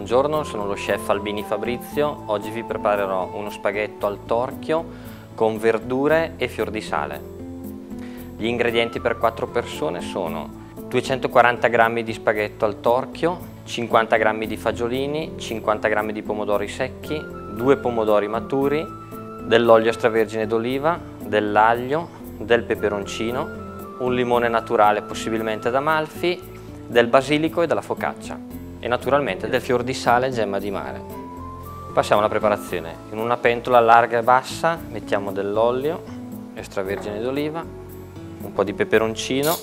Buongiorno, sono lo chef Albini Fabrizio. Oggi vi preparerò uno spaghetto al torchio con verdure e fior di sale. Gli ingredienti per 4 persone sono 240 g di spaghetto al torchio, 50 g di fagiolini, 50 g di pomodori secchi, 2 pomodori maturi, dell'olio extravergine d'oliva, dell'aglio, del peperoncino, un limone naturale possibilmente d'Amalfi, del basilico e della focaccia e naturalmente del fior di sale e gemma di mare. Passiamo alla preparazione. In una pentola larga e bassa mettiamo dell'olio extravergine d'oliva, un po' di peperoncino,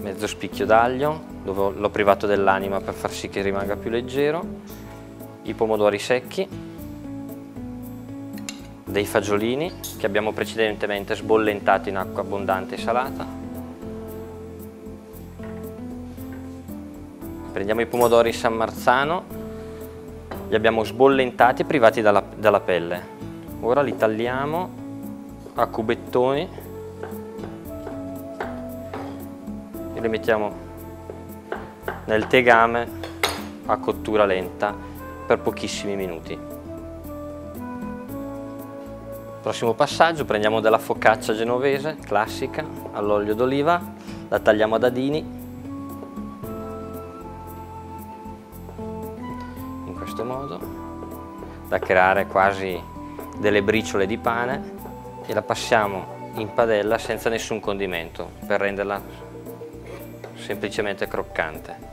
mezzo spicchio d'aglio, dove l'ho privato dell'anima per far sì che rimanga più leggero, i pomodori secchi, dei fagiolini che abbiamo precedentemente sbollentato in acqua abbondante e salata, Prendiamo i pomodori San Marzano, li abbiamo sbollentati e privati dalla, dalla pelle. Ora li tagliamo a cubettoni e li mettiamo nel tegame a cottura lenta per pochissimi minuti. Prossimo passaggio, prendiamo della focaccia genovese, classica, all'olio d'oliva, la tagliamo a dadini modo da creare quasi delle briciole di pane e la passiamo in padella senza nessun condimento per renderla semplicemente croccante.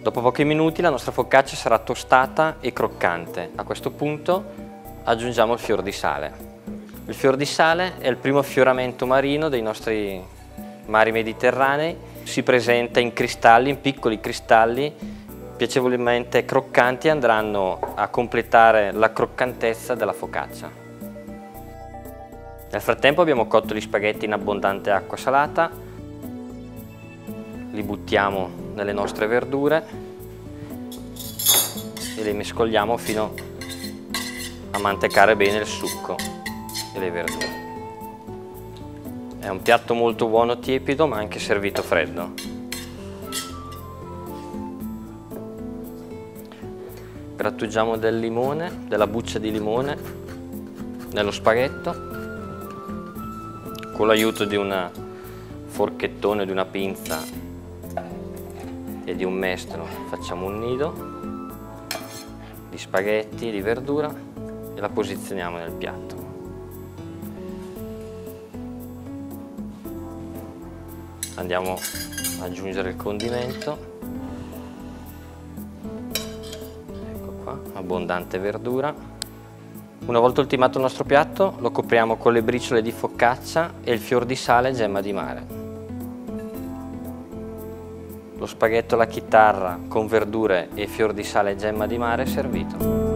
Dopo pochi minuti la nostra focaccia sarà tostata e croccante. A questo punto aggiungiamo il fior di sale. Il fior di sale è il primo affioramento marino dei nostri mari mediterranei. Si presenta in cristalli, in piccoli cristalli piacevolmente croccanti andranno a completare la croccantezza della focaccia. Nel frattempo abbiamo cotto gli spaghetti in abbondante acqua salata, li buttiamo nelle nostre verdure e li mescoliamo fino a mantecare bene il succo e le verdure. È un piatto molto buono tiepido ma anche servito freddo. Grattugiamo del limone, della buccia di limone nello spaghetto con l'aiuto di un forchettone, di una pinza e di un mestolo facciamo un nido di spaghetti, di verdura e la posizioniamo nel piatto. Andiamo ad aggiungere il condimento abbondante verdura. Una volta ultimato il nostro piatto lo copriamo con le briciole di focaccia e il fior di sale gemma di mare. Lo spaghetto alla chitarra con verdure e fior di sale gemma di mare è servito.